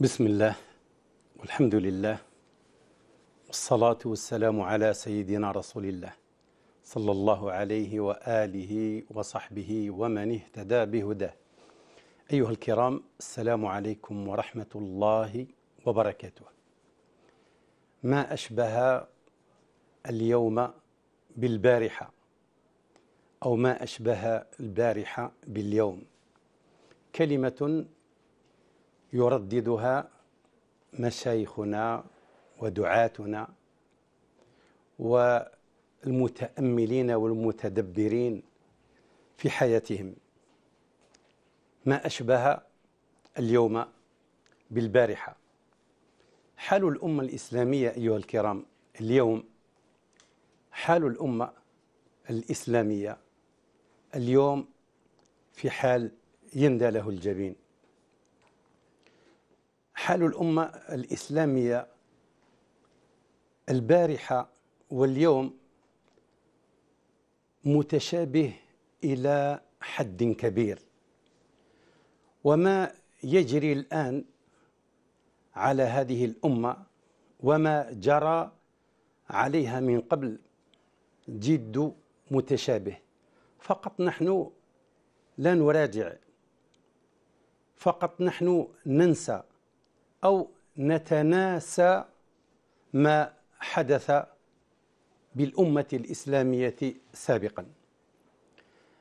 بسم الله والحمد لله والصلاة والسلام على سيدنا رسول الله صلى الله عليه وآله وصحبه ومن اهتدى بهداه. أيها الكرام السلام عليكم ورحمة الله وبركاته. ما أشبه اليوم بالبارحة أو ما أشبه البارحة باليوم. كلمة يرددها مشايخنا ودعاتنا والمتأملين والمتدبرين في حياتهم. ما أشبه اليوم بالبارحة. حال الأمة الإسلامية أيها الكرام اليوم حال الأمة الإسلامية اليوم في حال يندى له الجبين. حال الأمة الإسلامية البارحة واليوم متشابه إلى حد كبير. وما يجري الآن على هذه الأمة وما جرى عليها من قبل جد متشابه. فقط نحن لا نراجع. فقط نحن ننسى. أو نتناسى ما حدث بالأمة الإسلامية سابقا.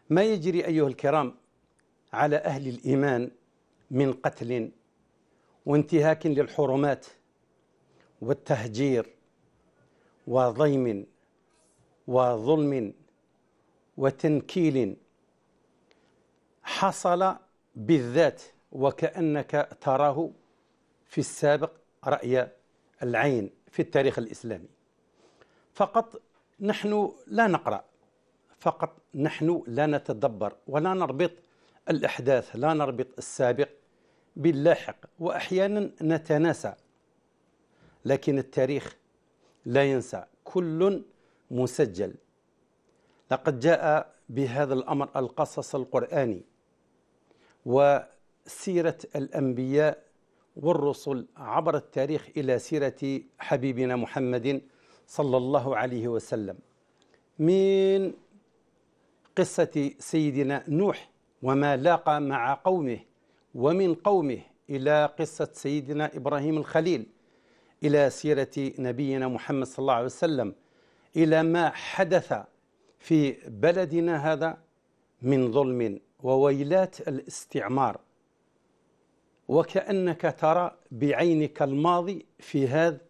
ما يجري أيها الكرام على أهل الإيمان من قتل وانتهاك للحرمات والتهجير وضيم وظلم وتنكيل حصل بالذات وكأنك تراه في السابق رأي العين في التاريخ الإسلامي. فقط نحن لا نقرأ. فقط نحن لا نتدبر ولا نربط الأحداث لا نربط السابق باللاحق. وأحيانا نتناسى. لكن التاريخ لا ينسى. كل مسجل. لقد جاء بهذا الأمر القصص القرآني وسيرة الأنبياء والرسل عبر التاريخ إلى سيرة حبيبنا محمد صلى الله عليه وسلم. من قصة سيدنا نوح وما لاقى مع قومه ومن قومه إلى قصة سيدنا إبراهيم الخليل إلى سيرة نبينا محمد صلى الله عليه وسلم إلى ما حدث في بلدنا هذا من ظلم وويلات الاستعمار. وكأنك ترى بعينك الماضي في هذا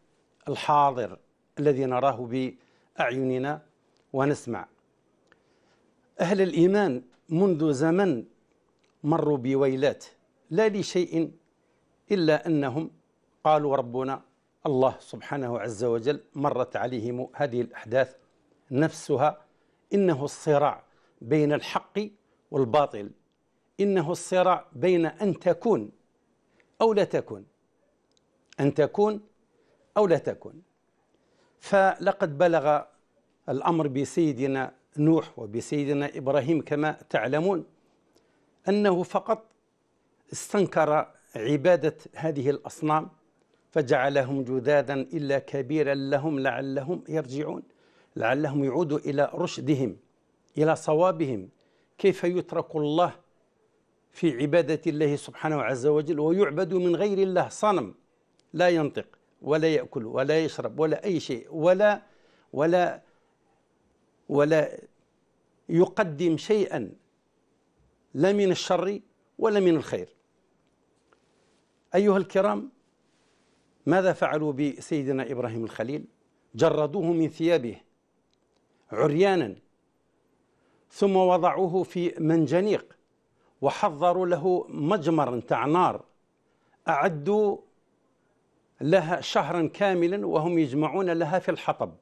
الحاضر الذي نراه بأعيننا ونسمع. أهل الإيمان منذ زمن مروا بويلات لا لشيء إلا أنهم قالوا ربنا الله سبحانه عز وجل مرت عليهم هذه الأحداث نفسها إنه الصراع بين الحق والباطل إنه الصراع بين أن تكون أو لا تكن. أن تكون أو لا تكن. فلقد بلغ الأمر بسيدنا نوح وبسيدنا إبراهيم كما تعلمون أنه فقط استنكر عبادة هذه الأصنام فجعلهم جذاذا إلا كبيرا لهم لعلهم يرجعون لعلهم يعودوا إلى رشدهم إلى صوابهم كيف يترك الله في عبادة الله سبحانه عز وجل ويعبد من غير الله صنم لا ينطق ولا يأكل ولا يشرب ولا أي شيء ولا ولا ولا يقدم شيئا لا من الشر ولا من الخير. أيها الكرام ماذا فعلوا بسيدنا إبراهيم الخليل؟ جردوه من ثيابه عريانا ثم وضعوه في منجنيق. وحضروا له مجمر نتاع نار. أعدوا لها شهرا كاملا وهم يجمعون لها في الحطب.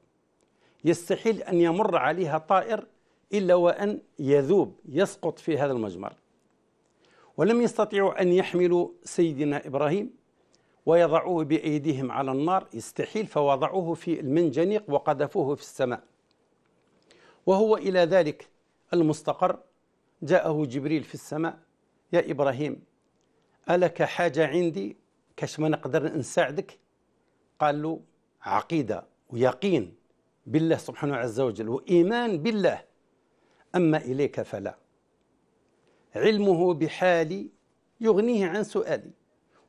يستحيل أن يمر عليها طائر إلا وأن يذوب يسقط في هذا المجمر. ولم يستطيعوا أن يحملوا سيدنا إبراهيم ويضعوه بأيديهم على النار. يستحيل فوضعوه في المنجنيق وقذفوه في السماء. وهو إلى ذلك المستقر. جاءه جبريل في السماء يا إبراهيم ألك حاجة عندي؟ كاش ما نقدر نساعدك قال له عقيدة ويقين بالله سبحانه عز وجل وإيمان بالله أما إليك فلا. علمه بحالي يغنيه عن سؤالي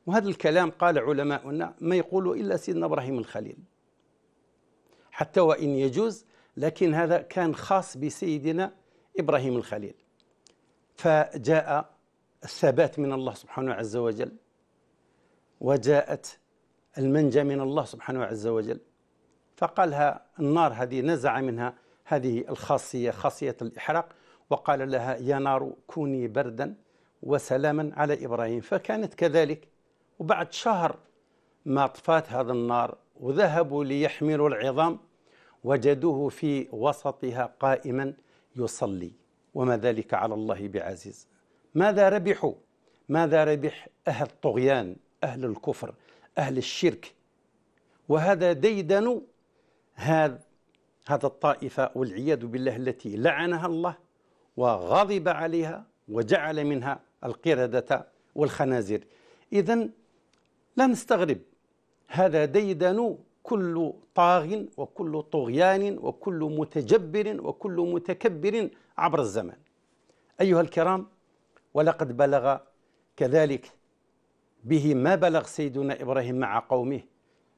وهذا الكلام قال علماؤنا ما يقول إلا سيدنا إبراهيم الخليل. حتى وإن يجوز لكن هذا كان خاص بسيدنا إبراهيم الخليل. فجاء الثبات من الله سبحانه عز وجل وجاءت المنجى من الله سبحانه عز وجل. فقالها النار هذه نزع منها هذه الخاصية خاصية الإحراق وقال لها يا نار كوني بردا وسلاما على إبراهيم. فكانت كذلك. وبعد شهر ما طفات هذا النار وذهبوا ليحملوا العظام وجدوه في وسطها قائما يصلي. وما ذلك على الله بعزيز. ماذا ربحوا؟ ماذا ربح أهل الطغيان أهل الكفر أهل الشرك؟ وهذا ديدن هذا هذا الطائفة والعياذ بالله التي لعنها الله وغضب عليها وجعل منها القردة والخنازير. إذا لا نستغرب. هذا ديدن كل طاغ وكل طغيان وكل متجبر وكل متكبر عبر الزمان أيها الكرام ولقد بلغ كذلك به ما بلغ سيدنا إبراهيم مع قومه.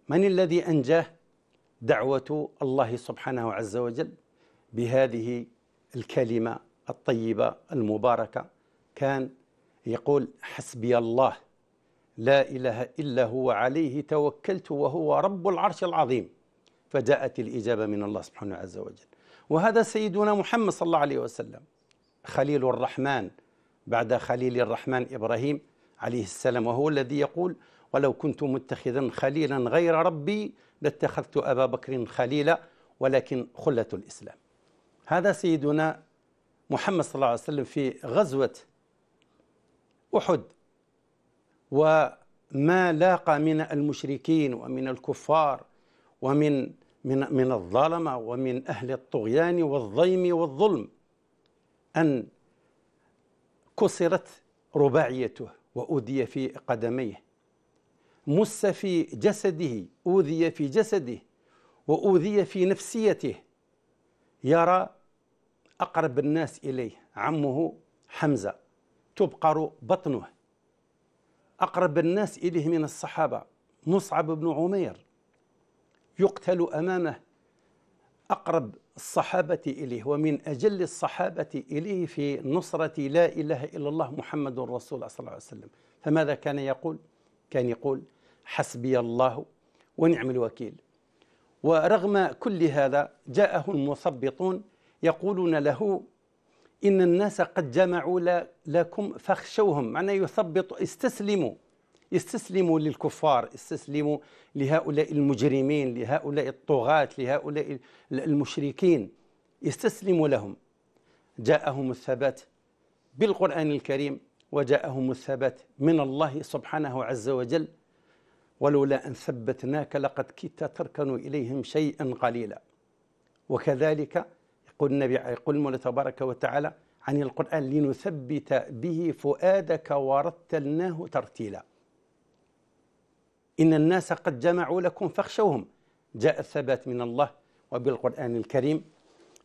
من الذي أنجاه؟ دعوة الله سبحانه عز وجل بهذه الكلمة الطيبة المباركة. كان يقول حسبي الله لا إله إلا هو عليه توكلت وهو رب العرش العظيم فجاءت الإجابة من الله سبحانه عز وجل. وهذا سيدنا محمد صلى الله عليه وسلم خليل الرحمن بعد خليل الرحمن إبراهيم عليه السلام وهو الذي يقول ولو كنت متخذا خليلا غير ربي لاتخذت أبا بكر خليلا ولكن خلة الإسلام. هذا سيدنا محمد صلى الله عليه وسلم في غزوة أحد وما لاقى من المشركين ومن الكفار ومن من من الظلمة ومن أهل الطغيان والضيم والظلم أن كسرت رباعيته وأودي في قدميه مس في جسده أوذي في جسده وأوذي في نفسيته يرى أقرب الناس إليه عمه حمزة تبقر بطنه. أقرب الناس إليه من الصحابة مصعب بن عمير يقتل أمامه أقرب الصحابة إليه ومن أجل الصحابة إليه في نصرة لا إله إلا الله محمد رسول الله صلى الله عليه وسلم. فماذا كان يقول؟ كان يقول حسبي الله ونعم الوكيل. ورغم كل هذا جاءه المثبطون يقولون له إن الناس قد جمعوا لكم فاخشوهم معناه يثبط استسلموا. يستسلموا للكفار استسلموا لهؤلاء المجرمين لهؤلاء الطغاة لهؤلاء المشركين. يستسلموا لهم. جاءهم الثبات بالقرآن الكريم وجاءهم الثبات من الله سبحانه عز وجل. ولولا أن ثبتناك لقد كدت تركن إليهم شيئا قليلا. وكذلك يقول النبي يقول المولى تبارك وتعالى عن القرآن لنثبت به فؤادك ورتلناه ترتيلا. إن الناس قد جمعوا لكم فاخشوهم. جاء الثبات من الله وبالقرآن الكريم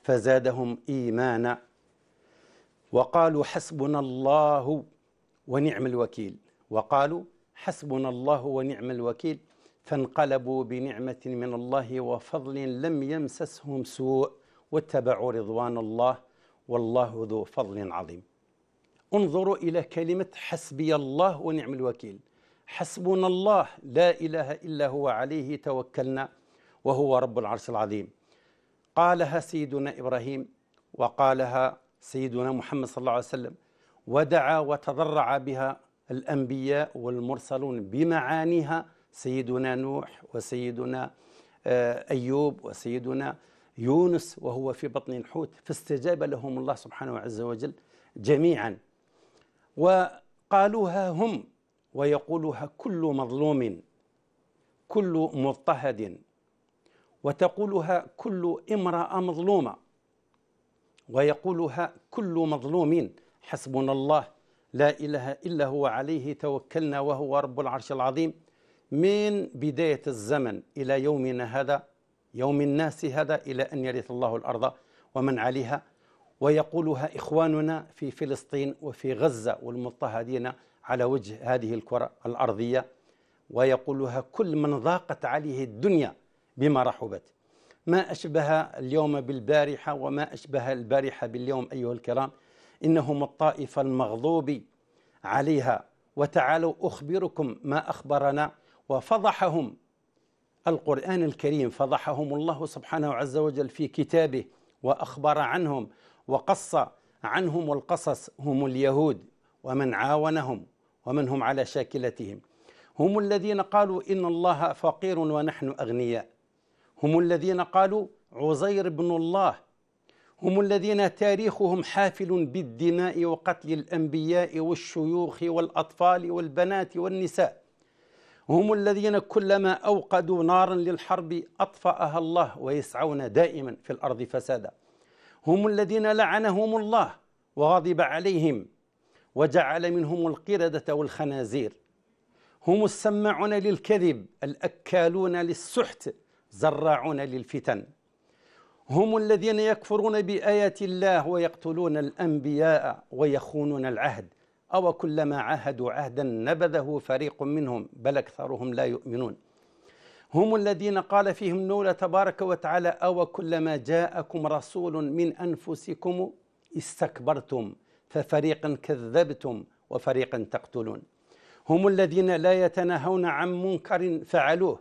فزادهم إيمانا وقالوا حسبنا الله ونعم الوكيل. وقالوا حسبنا الله ونعم الوكيل. فانقلبوا بنعمة من الله وفضل لم يمسسهم سوء واتبعوا رضوان الله والله ذو فضل عظيم. انظروا إلى كلمة حسبي الله ونعم الوكيل. حسبنا الله لا إله إلا هو عليه توكلنا وهو رب العرش العظيم. قالها سيدنا إبراهيم وقالها سيدنا محمد صلى الله عليه وسلم ودعا وتضرع بها الأنبياء والمرسلون بمعانيها سيدنا نوح وسيدنا آه، أيوب وسيدنا يونس وهو في بطن الحوت فاستجاب لهم الله سبحانه عز وجل جميعا. وقالوها هم ويقولها كل مظلوم كل مضطهد وتقولها كل امرأة مظلومة ويقولها كل مظلوم حسبنا الله لا إله إلا هو عليه توكلنا وهو رب العرش العظيم. من بداية الزمن إلى يومنا هذا يوم الناس هذا إلى أن يرث الله الأرض ومن عليها. ويقولها إخواننا في فلسطين وفي غزة والمضطهدين على وجه هذه الكرة الأرضية ويقولها كل من ضاقت عليه الدنيا بما رحبت. ما أشبه اليوم بالبارحة وما أشبه البارحة باليوم أيها الكرام إنهم الطائفة المغضوب عليها. وتعالوا أخبركم ما أخبرنا. وفضحهم القرآن الكريم فضحهم الله سبحانه عز وجل في كتابه وأخبر عنهم وقص عنهم القصص هم اليهود ومن عاونهم. ومن هم على شاكلتهم. هم الذين قالوا إن الله فقير ونحن أغنياء. هم الذين قالوا عزير بن الله. هم الذين تاريخهم حافل بالدماء وقتل الأنبياء والشيوخ والأطفال والبنات والنساء. هم الذين كلما أوقدوا نارا للحرب أطفأها الله ويسعون دائما في الأرض فسادا. هم الذين لعنهم الله وغضب عليهم. وجعل منهم القردة والخنازير. هم السماعون للكذب الأكالون للسحت زراعون للفتن. هم الذين يكفرون بآيات الله ويقتلون الأنبياء ويخونون العهد. أو كلما عاهدوا عهدا نبذه فريق منهم بل أكثرهم لا يؤمنون. هم الذين قال فيهم نولى تبارك وتعالى أو كلما جاءكم رسول من أنفسكم استكبرتم. ففريقا كذبتم وفريقا تقتلون. هم الذين لا يتناهون عن منكر فعلوه.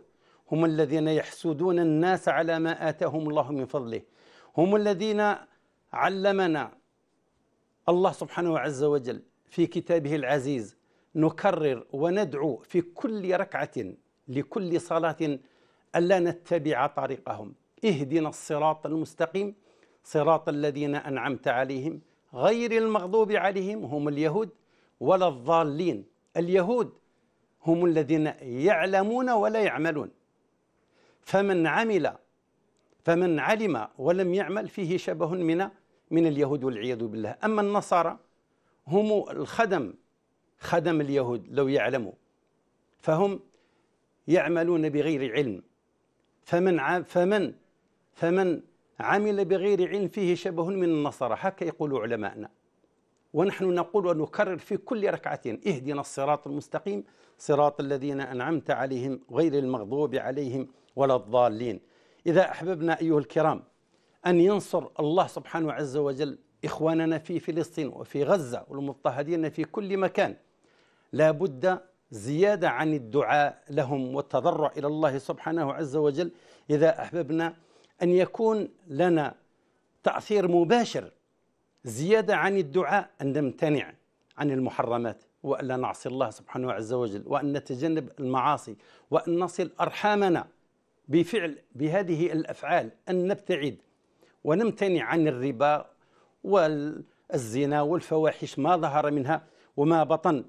هم الذين يحسدون الناس على ما آتاهم الله من فضله. هم الذين علمنا الله سبحانه عز وجل في كتابه العزيز نكرر وندعو في كل ركعة لكل صلاة ألا نتبع طريقهم. اهدنا الصراط المستقيم صراط الذين أنعمت عليهم غير المغضوب عليهم هم اليهود ولا الضالين. اليهود هم الذين يعلمون ولا يعملون. فمن عمل فمن علم ولم يعمل فيه شبه من من اليهود والعياذ بالله. أما النصارى هم الخدم خدم اليهود لو يعلموا. فهم يعملون بغير علم. فمن فمن فمن عمل بغير علم فيه شبه من النصارى. هكا يقول علماءنا ونحن نقول ونكرر في كل ركعة اهدنا الصراط المستقيم صراط الذين أنعمت عليهم غير المغضوب عليهم ولا الضالين. إذا أحببنا أيها الكرام أن ينصر الله سبحانه عز وجل إخواننا في فلسطين وفي غزة والمضطهدين في كل مكان لا بد زيادة عن الدعاء لهم والتضرع إلى الله سبحانه عز وجل. إذا أحببنا أن يكون لنا تأثير مباشر زيادة عن الدعاء أن نمتنع عن المحرمات وأن لا نعصي الله سبحانه عز وجل وأن نتجنب المعاصي وأن نصل أرحامنا بفعل بهذه الأفعال أن نبتعد ونمتنع عن الربا والزنا والفواحش ما ظهر منها وما بطن.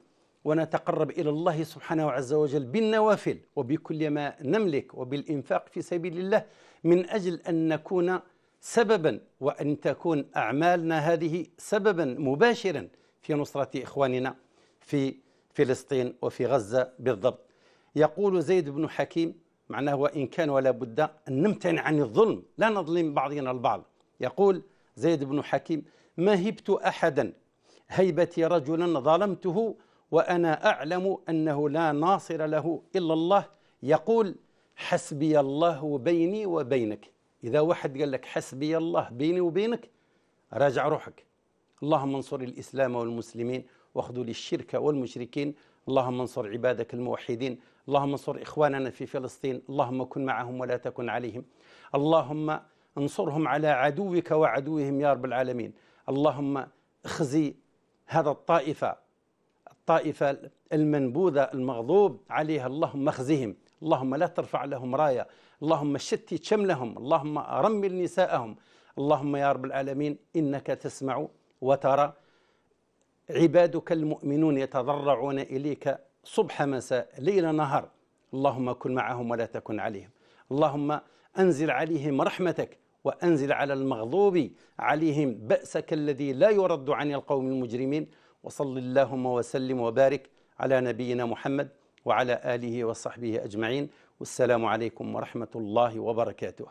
ونتقرب إلى الله سبحانه عز وجل بالنوافل وبكل ما نملك وبالإنفاق في سبيل الله من أجل أن نكون سببا وأن تكون أعمالنا هذه سببا مباشرا في نصرة إخواننا في فلسطين وفي غزة بالضبط. يقول زيد بن حكيم معناه وإن كان ولا بد أن نمتنع عن الظلم لا نظلم بعضنا البعض. يقول زيد بن حكيم ما هبت أحدا هيبتي رجلا ظلمته وأنا أعلم أنه لا ناصر له إلا الله. يقول حسبي الله بيني وبينك. إذا واحد قال لك حسبي الله بيني وبينك راجع روحك. اللهم انصر الإسلام والمسلمين واخذل الشرك والمشركين. اللهم انصر عبادك الموحدين. اللهم انصر إخواننا في فلسطين. اللهم كن معهم ولا تكن عليهم. اللهم انصرهم على عدوك وعدوهم يا رب العالمين. اللهم اخزي هذا الطائفة الطائفة المنبوذة المغضوب عليها اللهم اخزهم اللهم لا ترفع لهم راية اللهم شتت شملهم اللهم رمل نساءهم. اللهم يا رب العالمين إنك تسمع وترى عبادك المؤمنون يتضرعون إليك صبح مساء ليل نهار. اللهم كن معهم ولا تكن عليهم. اللهم أنزل عليهم رحمتك وأنزل على المغضوب عليهم بأسك الذي لا يرد عن القوم المجرمين. وصل اللهم وسلم وبارك على نبينا محمد وعلى آله وصحبه أجمعين. والسلام عليكم ورحمة الله وبركاته.